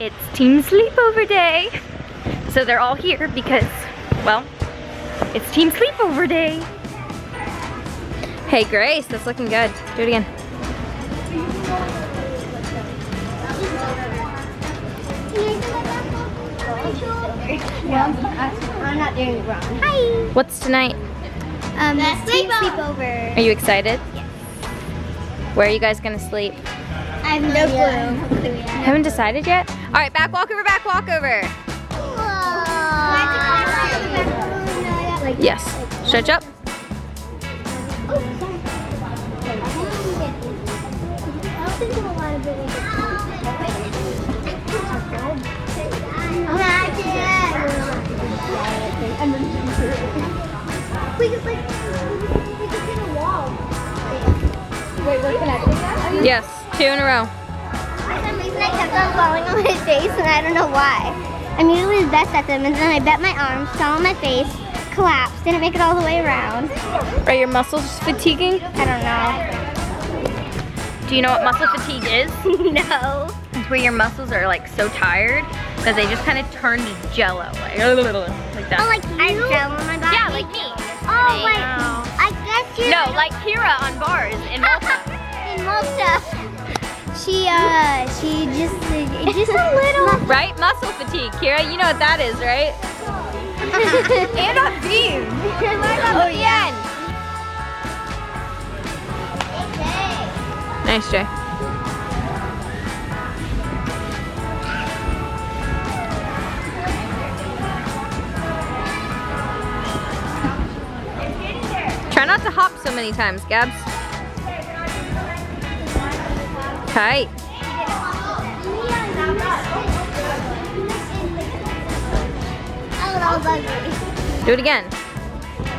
It's team sleepover day. So they're all here because, well, it's team sleepover day. Hey Grace, that's looking good. Do it again. I'm not doing it wrong. Hi. What's tonight? Um, sleepover. Are you excited? Yes. Where are you guys gonna sleep? I have no clue. Haven't decided yet? All right, back walkover, back walkover. Yes. Stretch up. We could like, we could get a wall. Wait, we're connecting now? Yes, two in a row. For some reason I kept on falling on my face and I don't know why. I'm usually the best at them and then I bent my arms, fell on my face, collapsed, didn't make it all the way around. Are your muscles fatiguing? I don't know. Do you know what muscle fatigue is? no. It's where your muscles are like so tired that they just kind of turn to jello, like, like that. Oh, like you? I have gel on my body? yeah, like me. Oh, like, I guess you No, like Kira on bars in Malta. in Malta. She, uh, she just, just a little. right? Muscle fatigue. Kira, you know what that is, right? and on beam. oh, yeah. Nice, Jay. Try not to hop so many times, Gabs. Tight. Do it again.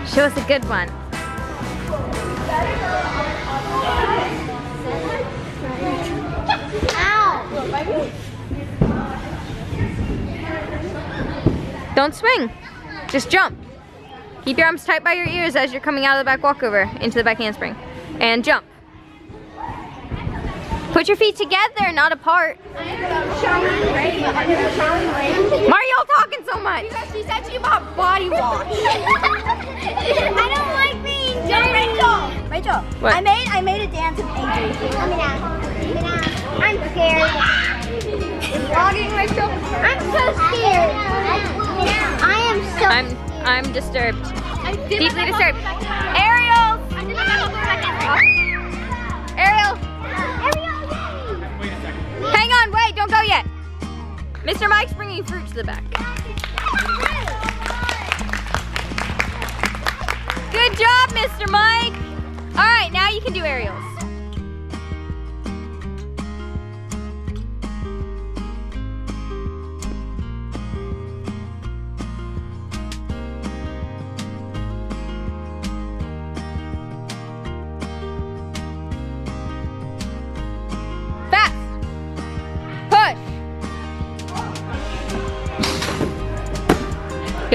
Show us a good one. Don't swing. Just jump. Keep your arms tight by your ears as you're coming out of the back walkover into the back handspring. And jump. Put your feet together, not apart. Why are y'all talking so much? She said she bought body wash. I don't like being dirty. Rachel. Rachel. What? I made I made a dance of angels. Let me down. Let me down. I'm scared. Vlogging, Rachel. I'm so scared. I am so I'm I'm disturbed. I did Deeply disturbed. Ariel! Don't go yet. Mr. Mike's bringing fruit to the back. Good job, Mr. Mike. All right, now you can do aerials.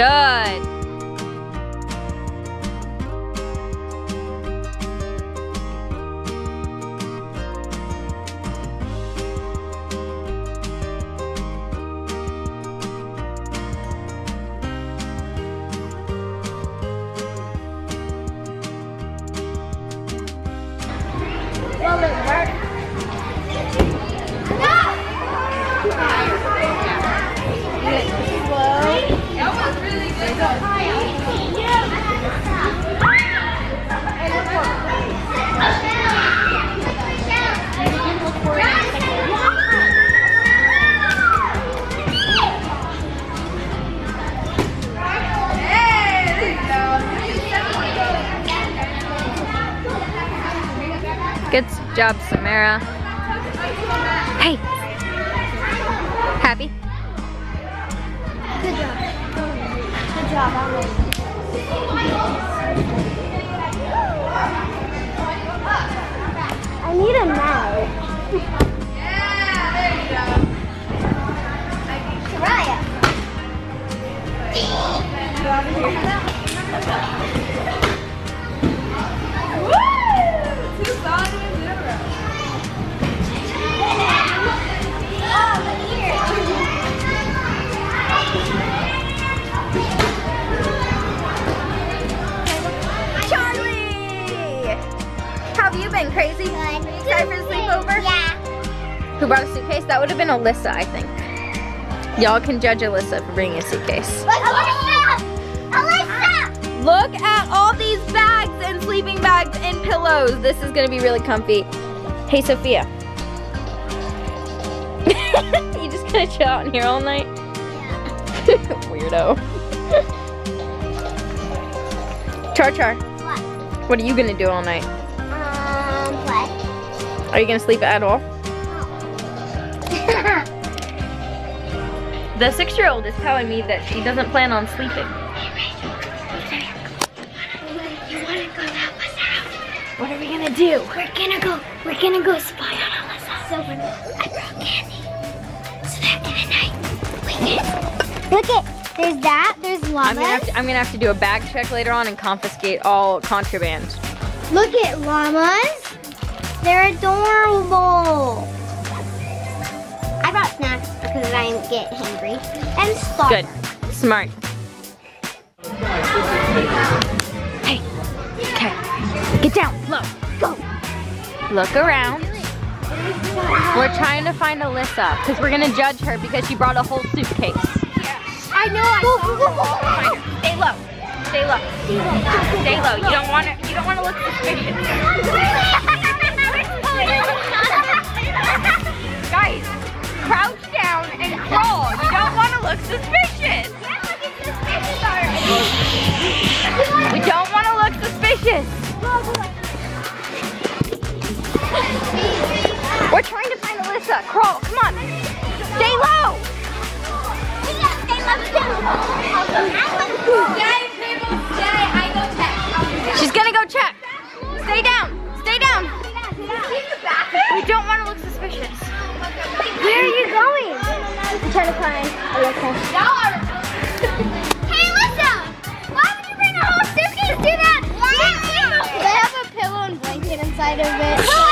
Good. Job, Samara. Alyssa, I think. Y'all can judge Alyssa for bringing a suitcase. Alyssa! Alyssa! Look at all these bags and sleeping bags and pillows. This is gonna be really comfy. Hey, Sophia. you just gonna chill out in here all night? Yeah. Weirdo. Char Char, What? what are you gonna do all night? Um, what? Are you gonna sleep at all? The six-year-old is telling me that she doesn't plan on sleeping. You wanna go help us out? What are we gonna do? We're gonna go, we're gonna go spy on Alyssa. So I brought candy. So that in the night, we can. Look at, there's that, there's I'm gonna, llamas. to, I'm gonna have to do a bag check later on and confiscate all contraband. Look at llamas. They're adorable. I brought snacks because I get hungry. And starve. Good. Smart. Hey. Okay. Get down. Look. Go. Look around. We're trying to find Alyssa because we're gonna judge her because she brought a whole suitcase. I know I go, go, go, go. Her. Stay low. Stay low. Stay low. You don't want to. You don't want to look suspicious. Guys, crouch down. You don't want to look suspicious. We don't want to look suspicious. We're trying to find Alyssa. Crawl. Come on. Stay low. She's gonna go check. Stay down. Stay down. We don't want to look suspicious. Where are you going? I'm trying to find Alyssa. hey, Alyssa! Why would you bring a whole suitcase to that? They have a pillow and blanket inside of it.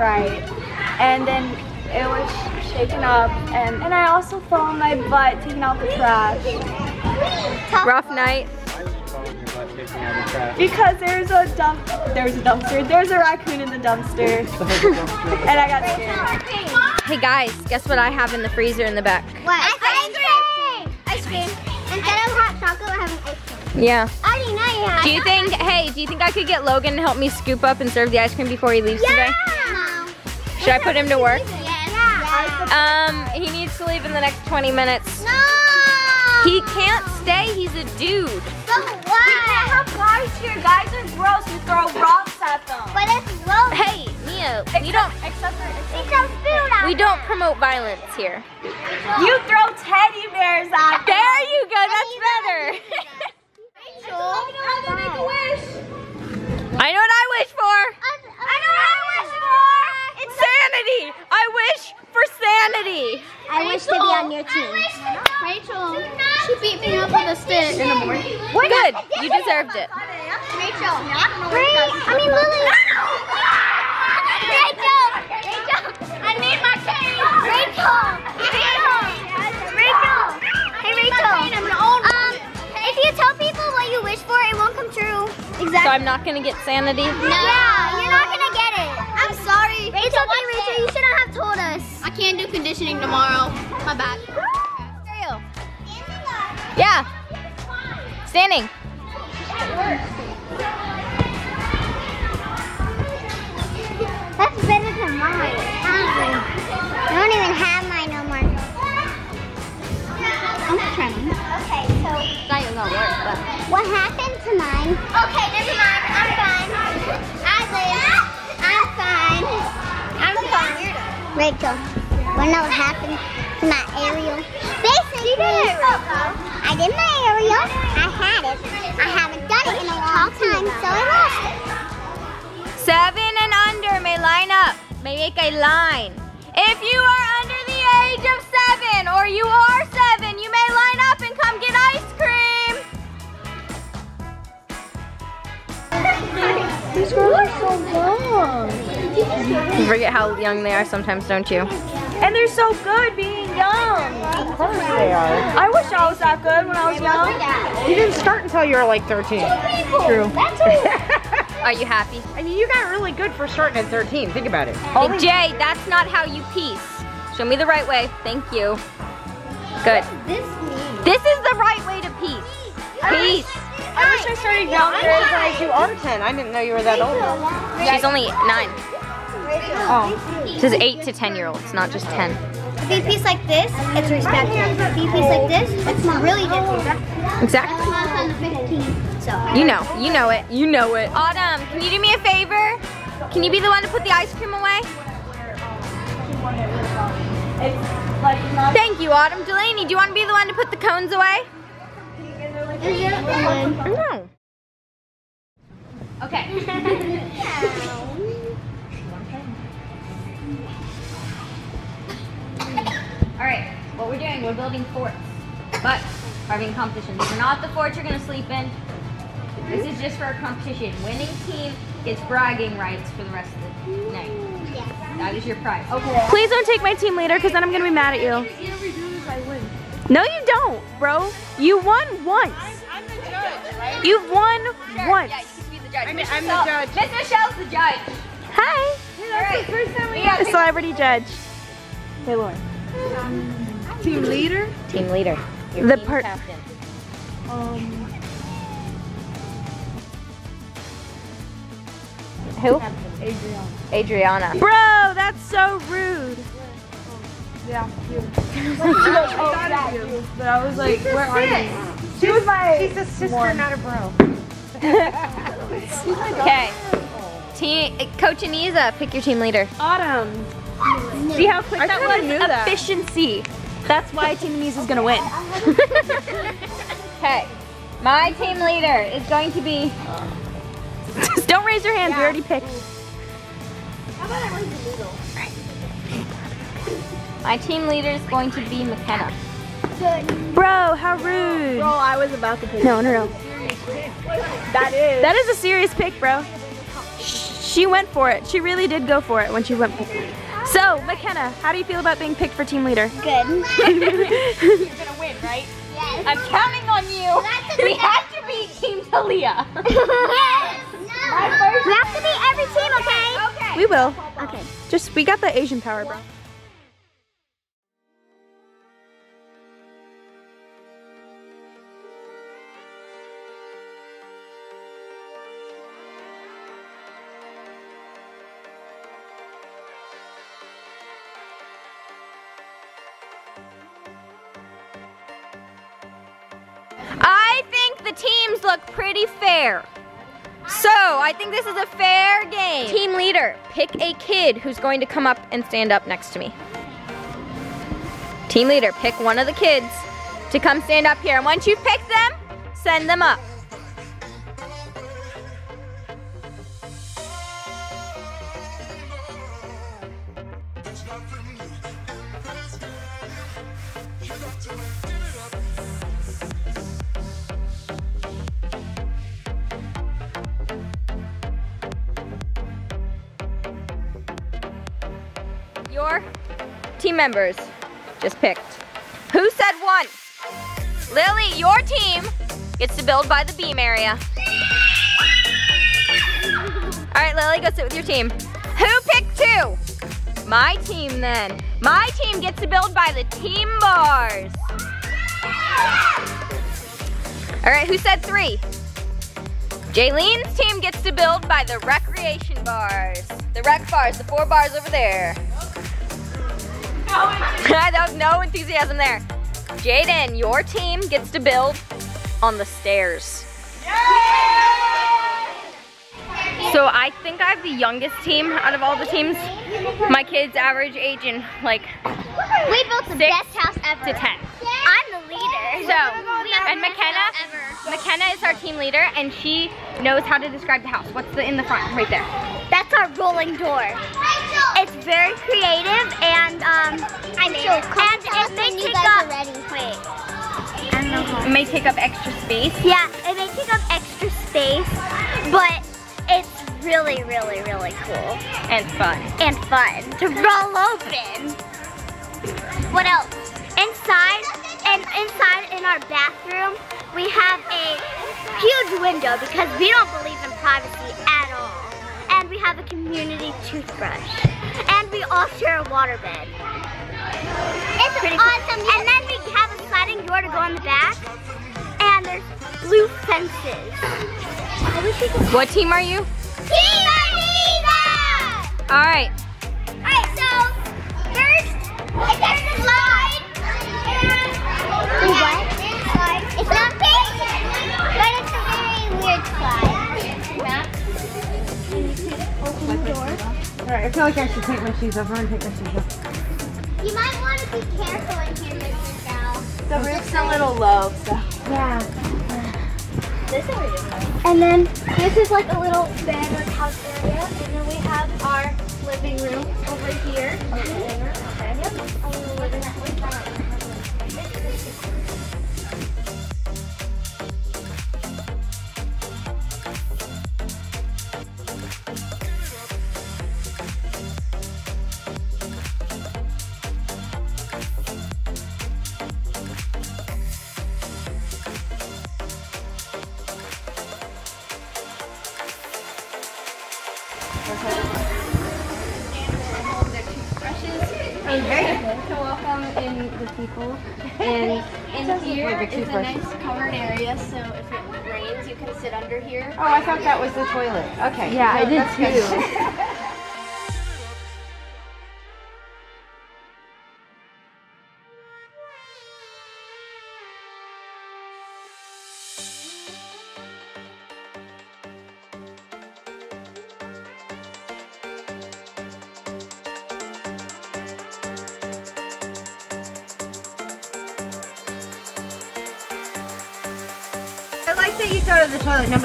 open her Sprite, and then it was shaken up, and, and I also fell on my butt taking out the trash. Rough night. Because there's a dump, there's a dumpster, there's a raccoon in the dumpster, and I got scared. Hey guys, guess what I have in the freezer in the back? What? Ice cream. Ice cream. Instead of hot chocolate, we're having ice cream. Yeah. I already know you have. Do you think, hey, do you think I could get Logan to help me scoop up and serve the ice cream before he leaves today? No. Should I put him to work? Yeah. Um, he needs to leave in the next 20 minutes. No. He can't stay, he's a dude. So what? We can't have guys here, guys are gross, we throw rocks at them. But it's gross. Hey, Mia, we don't, Except for, It's a food we don't promote violence here. you throw teddy bears at them. There you go, that's better. I know what I wish for. I know what I wish for. It's Sanity. I wish for sanity. I wish to be on your team. Rachel. she beat me up with a stick. In the morning. Good. You deserved it. Rachel. Ray, I mean Lily. Rachel. Rachel. I need my cane. Rachel. Rachel. Rachel. Hey Rachel. Um, if you tell people what you wish for, it won't come true. Exactly. So I'm not gonna get sanity. No. Yeah, you're not gonna get it. I'm sorry. It's okay, Rachel. You shouldn't have told us. I can't do conditioning tomorrow. My bad. Cereal. Yeah. Standing. Okay, never mind. I'm fine. I live. I'm fine. I'm fine. Rachel, wanna know what happened to my aerial? Basically, I did my aerial. I had it. I haven't done it in a long time, so I lost it. Seven and under may line up, may make a line. If you are under the age of seven or you are These girls are so long. You forget how young they are sometimes, don't you? And they're so good being young. Of course they are. I wish I was that good when I was young. You didn't start until you were like 13. True. Are you happy? I mean, you got really good for starting at 13. Think about it. Hey, Jay, that's not how you peace. Show me the right way. Thank you. Good. This means. This is the right way to peace. Peace. I wish I started younger. Guys, you are 10. I didn't know you were that old. She's only nine. Oh. This is eight to 10 year olds, not just 10. If you piece like this, it's respected. If you piece like this, it's really disrespectful. Exactly. You know, you know it, you know it. Autumn, can you do me a favor? Can you be the one to put the ice cream away? It's like not. Thank you, Autumn. Delaney, do you want to be the one to put the cones away? No. Okay. All right, what we're doing, we're building forts, but we're having competition. These are not the forts you're gonna sleep in. This is just for a competition. Winning team gets bragging rights for the rest of the night. That is your prize. Okay. Please don't take my team leader because then I'm gonna be mad at you. No, you don't, bro. You won once. You've won once. Yeah, you can be the judge. I'm- Miss I'm the Michelle- judge. Miss Michelle's the judge. Hi. All right. We got The celebrity judge. Hey, Lauren. Team leader? team leader. Your The team part- captain. Um, who? Adriana. Adriana. Bro, that's so rude. Yeah, you. But I was like, where are you? She was my. She's a sister, not a bro. Okay. Team Coach Aniza, pick your team leader. Autumn. See how quick I that was? knew that. Efficiency. That's why Team Anise is gonna win. Okay. My team leader is going to be Just don't raise your hands. We already picked. my team leader is going to be McKenna. Bro, how rude. Bro, I was about to pick. No, no, no. That is. That is a serious pick, bro. She went for it. She really did go for it when she went. So, McKenna, how do you feel about being picked for team leader? Good. You're gonna win, right? yes. I'm counting on you. We have to beat Team Talia. yes. No. We have to be every team, okay? Okay. We will. Okay. Just we got the Asian power, bro. Think this is a fair game. Team leader, pick a kid who's going to come up and stand up next to me. Team leader, pick one of the kids to come stand up here. And once you've picked them, send them up. Members just picked. Who said one? Lily, your team gets to build by the beam area. All right, Lily, go sit with your team. Who picked two? My team then. My team gets to build by the team bars. All right, who said three? Jaylene's team gets to build by the recreation bars. The rec bars, the four bars over there. that was no enthusiasm there. Jaden, your team gets to build on the stairs. So I think I have the youngest team out of all the teams. My kids average age in like We built the Six best house ever. to 10. I'm the leader. So, and McKenna. McKenna is our team leader and she knows how to describe the house. What's the in the front right there? That's our rolling door. It's very creative and um I'm so and it may take up wait. I don't know. It may take up extra space. Yeah, it may take up extra space, but it's really, really, really cool And fun. and fun to roll open. What else? Inside and inside in our bathroom, we have a huge window because we don't believe in privacy have a community toothbrush. And we all share a waterbed. It's pretty awesome. And then we have a sliding door to go in the back. And there's blue fences. I wish we could What team are you? Team! All right. Alright, so first, Alright, I feel like I should take my shoes off. I'm gonna take my shoes off. You might want to be careful in here, Mr. Gal. The roof's a little low, so. Yeah. And then this is like a little bed or couch area, and then we have our living room over here. Yep. a little in here is a nice covered area, so if it rains, you can sit under here. Oh, I thought that was the toilet. Okay. Yeah, I did that's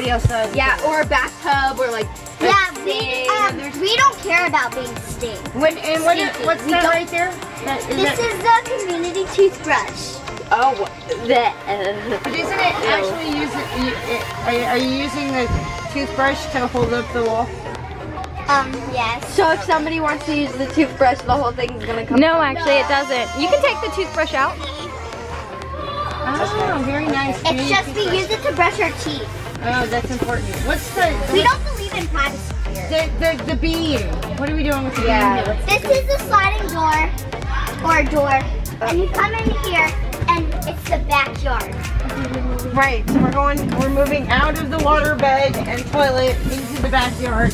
toilet. Nobody else does. Yeah, or a bathtub or like Yeah, we, um, we don't care about being sting. When, and what is, what's We that don't- right there? That, is This that, is the community toothbrush. oh that. but isn't it actually using? It, are, are you using the toothbrush to hold up the wall? Um, yes. So if somebody wants to use the toothbrush, the whole thing's gonna come. No, actually it doesn't. You can take the toothbrush out. Oh, very nice. It's just we use it to brush our teeth. Oh, that's important. What's the We don't believe in privacy here. the, the the beam? What are we doing with the Yeah, beam? This is the sliding door, or door, and you come in here, and it's the backyard. Right. So we're going. We're moving out of the water bed and toilet into the backyard.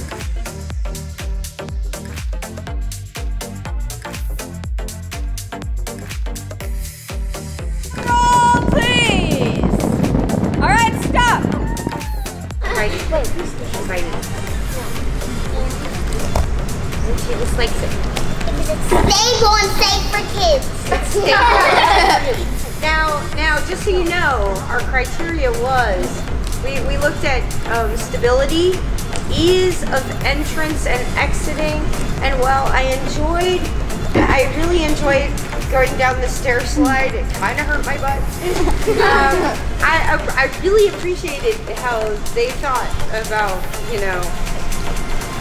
Was we, we looked at um, stability, ease of entrance and exiting, and while I enjoyed, I really enjoyed going down the stair slide. It kind of hurt my butt. um, I, I, I really appreciated how they thought about, you know,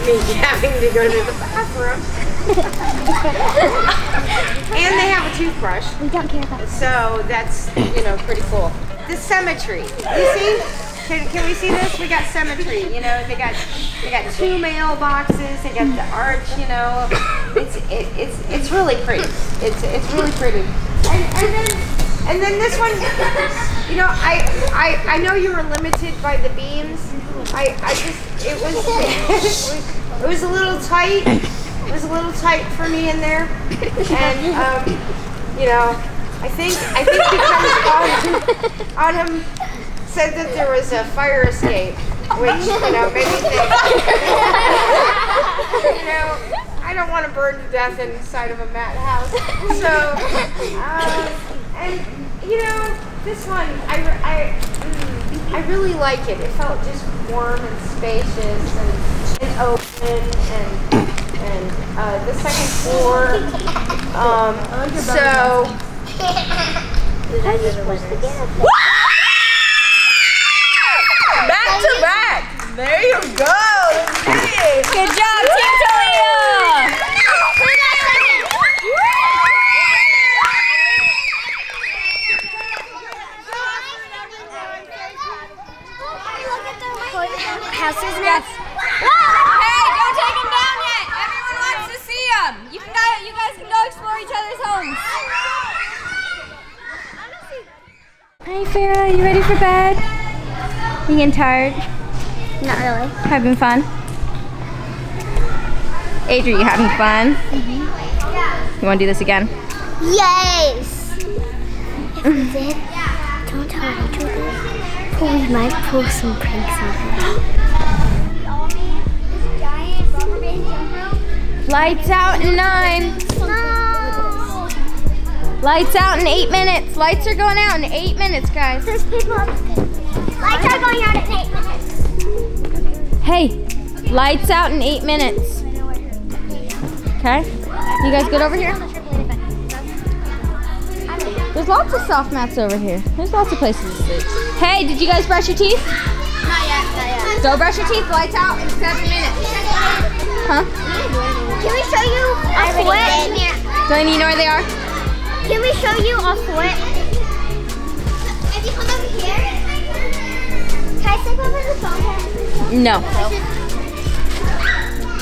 me having to go to the bathroom. and they have a toothbrush. We don't care about So that's, you know, pretty cool. The cemetery. You see? Can, can we see this? We got cemetery. You know, they got they got two mailboxes. They got the arch. You know, it's it, it's it's really pretty. It's it's really pretty. And, and then and then this one. You know, I I I know you were limited by the beams. I I just it was it was a little tight. It was a little tight for me in there, and um, you know, I think I think because Autumn, Autumn said that there was a fire escape, which you know made me think. you know, I don't want to burn to death inside of a mat house. So, um, and you know, this one I I mm, I really like it. It felt just warm and spacious and, and open and and uh, the second floor. Um, so. Back to back. There you go. Good job, Team Talia! Houses next. Hey, don't take them down yet! Everyone wants to see them! You, can go, you guys can go explore each other's homes. Hi, Farah. You ready for bed? You getting tired? Not really. Having fun? Adri, you having fun? Mm-hmm. You want to do this again? Yes. If we did, don't tell Rachel this. We might pull some pranks on her. Lights out in nine. Lights out in eight minutes. Lights are going out in eight minutes, guys. There's people upstairs. Lights are going out in eight minutes. Hey, lights out in eight minutes. Okay? You guys good over here? There's lots of soft mats over here. There's lots of places to sleep. Hey, did you guys brush your teeth? Not yet, not yet. Go brush your teeth. Lights out in seven minutes. Huh? Can we show you a foot? Delaney, you know where they are? Can we show you a foot? If you come over here, can I sleep over the phone? No.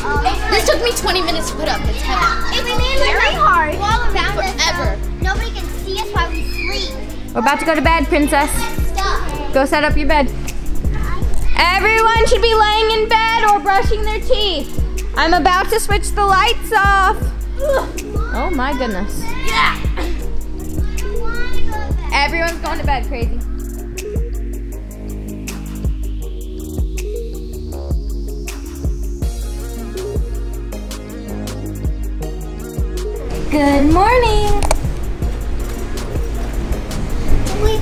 Oh. This took me 20 minutes to put up. It's heavy. It's very hard. All around us, Forever. so nobody can see us while we sleep. We're about to go to bed, princess. Go set up your bed. Everyone should be laying in bed or brushing their teeth. I'm about to switch the lights off. Oh my goodness. Everyone's going to bed, crazy. Good morning.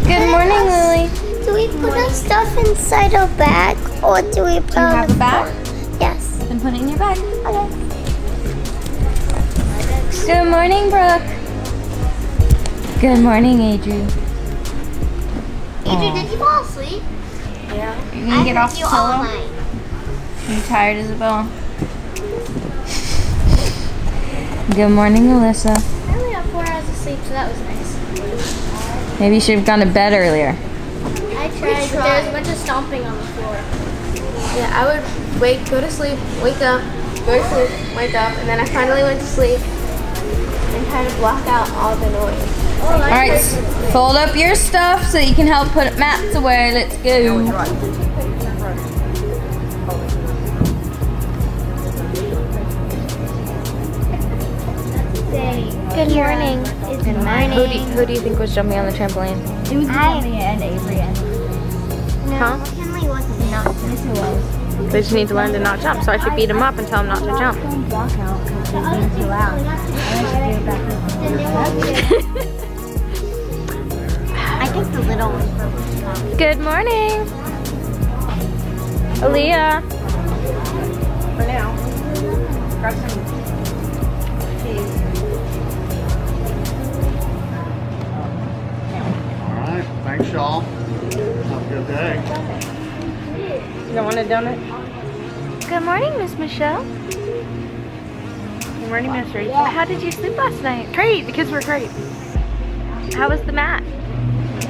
Good morning, Lily. Do we put our stuff inside our bag or do we put Do you have a bag? Yes. Then put it in your bag. Okay. Good morning, Brooke. Good morning, Adrian. Adrian, oh. did you fall asleep? Yeah. You gonna get off the you all pillow? Are You tired, Isabel? Good morning, Alyssa. I only got four hours of sleep, so that was nice. Maybe you should have gone to bed earlier. I tried, but there was a bunch of stomping on the floor. Yeah, I would wake, go to sleep, wake up, go to sleep, wake up, and then I finally went to sleep and kind of block out all the noise. All right, fold up your stuff so you can help put mats away. Let's go. Good morning. Good morning. Who do, you, who do you think was jumping on the trampoline? It was Molly and Avery. No, Huh? McKinley wasn't. Not yes, it was. They just need to learn to not jump, so I should beat them up and tell them not to jump. Walk out because they're being too loud. I think the little one. Good morning. Aaliyah. For now. Grab some cheese. All right, thanks y'all. Have a good day. You don't want a donut? Good morning, Miss Michelle. Good morning, Miss Rachel. How did you sleep last night? Great, the kids were great. How was the mat?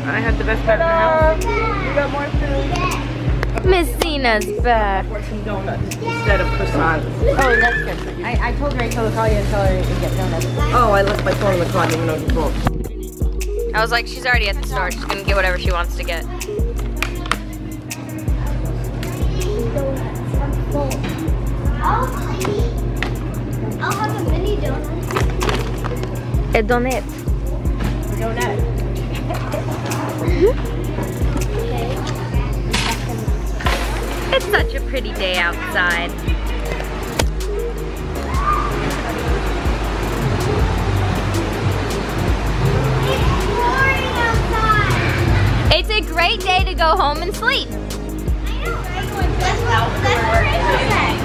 I had the best mat in the house. We got more food. Miss Zena's back. Or some donuts instead of croissants. Oh, that's good. I, I told Rachel to call you and tell her to get donuts. Oh, I left my phone in the car. I didn't even know it was full. I was like, she's already at the store. She's gonna get whatever she wants to get. I'll, I'll have a mini donut. A donut. It's such a pretty day outside. It's outside. It's a great day to go home and sleep. Know, right? That's what, that's.